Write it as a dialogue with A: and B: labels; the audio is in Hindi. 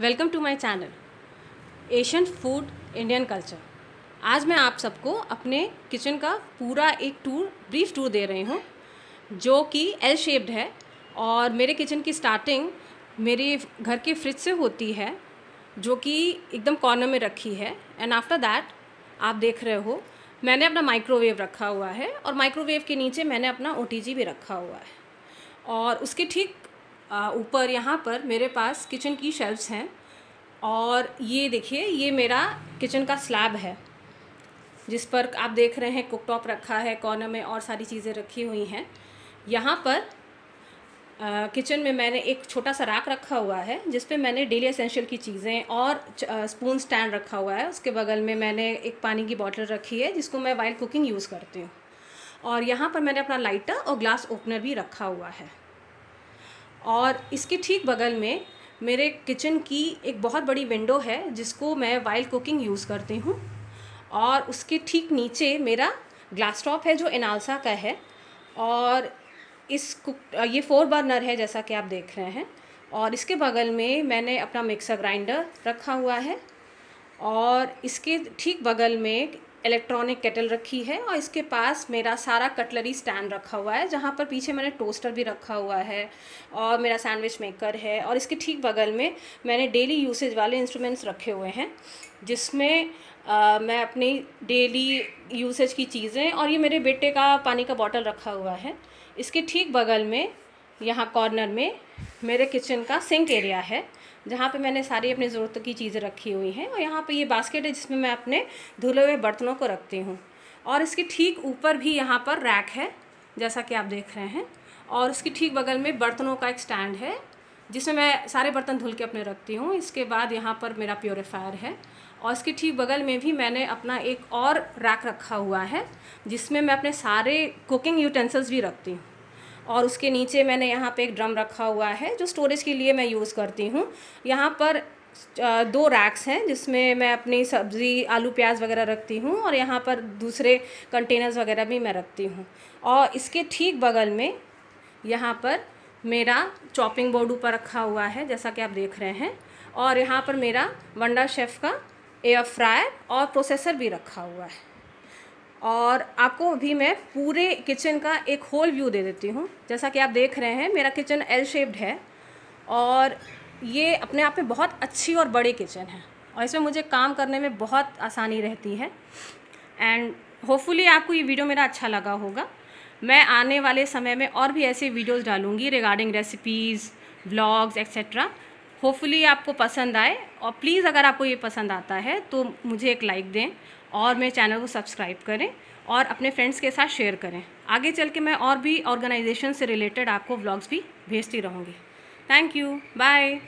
A: Welcome to my channel, Asian food, Indian culture. आज मैं आप सबको अपने किचन का पूरा एक टूर, ब्रीफ टूर दे रही हूँ, जो कि एल शेप्ड है और मेरे किचन की स्टार्टिंग मेरे घर के फ्रिज से होती है, जो कि एकदम कॉर्नर में रखी है। एंड आफ्टर दैट आप देख रहे हो, मैंने अपना माइक्रोवेव रखा हुआ है और माइक्रोवेव के नीचे मैंने अपना ओटीजी भी रखा हुआ है। और उसके ठीक ऊपर यहाँ पर मेरे पास किचन की शेल्फ्स हैं। और ये देखिए, ये मेरा किचन का स्लैब है, जिस पर आप देख रहे हैं कुकटॉप रखा है कॉर्नर में और सारी चीज़ें रखी हुई हैं। यहाँ पर किचन में मैंने एक छोटा सा राख रखा हुआ है, जिस पे मैंने डेली एसेंशियल की चीज़ें और स्पून स्टैंड रखा हुआ है। उसके बगल में मैंने एक पानी की बॉटल रखी है, जिसको मैं वाइल्ड कुकिंग यूज़ करती हूँ। और यहाँ पर मैंने अपना लाइटर और ग्लास ओपनर भी रखा हुआ है। और इसके ठीक बगल में मेरे किचन की एक बहुत बड़ी विंडो है, जिसको मैं वाइल्ड कुकिंग यूज़ करती हूँ। और उसके ठीक नीचे मेरा ग्लास टॉप है, जो इनालसा का है। और इस कुक ये फोर बर्नर है, जैसा कि आप देख रहे हैं। और इसके बगल में मैंने अपना मिक्सर ग्राइंडर रखा हुआ है। और इसके ठीक बगल में इलेक्ट्रॉनिक केटल रखी है और इसके पास मेरा सारा कटलरी स्टैंड रखा हुआ है जहाँ पर पीछे मैंने टोस्टर भी रखा हुआ है और मेरा सैंडविच मेकर है और इसके ठीक बगल में मैंने डेली यूसेज वाले इंस्ट्रूमेंट्स रखे हुए हैं जिसमें आ, मैं अपनी डेली यूसेज की चीज़ें और ये मेरे बेटे का पानी का बॉटल रखा हुआ है। इसके ठीक बगल में यहाँ कॉर्नर में मेरे किचन का सिंक एरिया है, जहाँ पे मैंने सारी अपनी ज़रूरत की चीज़ें रखी हुई हैं और यहाँ पे ये बास्केट है जिसमें मैं अपने धुले हुए बर्तनों को रखती हूँ। और इसके ठीक ऊपर भी यहाँ पर रैक है, जैसा कि आप देख रहे हैं। और उसकी ठीक बगल में बर्तनों का एक स्टैंड है, जिसमें मैं सारे बर्तन धुल के अपने रखती हूँ। इसके बाद यहाँ पर मेरा प्योरीफायर है और इसके ठीक बगल में भी मैंने अपना एक और रैक रखा हुआ है, जिसमें मैं अपने सारे कुकिंग यूटेंसिल्स भी रखती हूँ। और उसके नीचे मैंने यहाँ पे एक ड्रम रखा हुआ है, जो स्टोरेज के लिए मैं यूज़ करती हूँ। यहाँ पर दो रैक्स हैं, जिसमें मैं अपनी सब्ज़ी, आलू, प्याज वगैरह रखती हूँ और यहाँ पर दूसरे कंटेनर्स वगैरह भी मैं रखती हूँ। और इसके ठीक बगल में यहाँ पर मेरा चॉपिंग बोर्ड ऊपर रखा हुआ है, जैसा कि आप देख रहे हैं। और यहाँ पर मेरा वंडा शेफ़ का एयर फ्रायर और प्रोसेसर भी रखा हुआ है। और आपको अभी मैं पूरे किचन का एक होल व्यू दे देती हूँ। जैसा कि आप देख रहे हैं, मेरा किचन एल शेप्ड है और ये अपने आप में बहुत अच्छी और बड़ी किचन है और इसमें मुझे काम करने में बहुत आसानी रहती है। एंड होपफुली आपको ये वीडियो मेरा अच्छा लगा होगा। मैं आने वाले समय में और भी ऐसे वीडियोस डालूँगी regarding recipes blogs etcetera hopefully आपको पसंद आए और प्लीज़ अगर आपको ये पसंद आता है तो मुझे एक लाइक दें और मेरे चैनल को सब्सक्राइब करें और अपने फ्रेंड्स के साथ शेयर करें। आगे चल के मैं और भी ऑर्गेनाइजेशन से रिलेटेड आपको व्लॉग्स भी भेजती रहूँगी। Thank you bye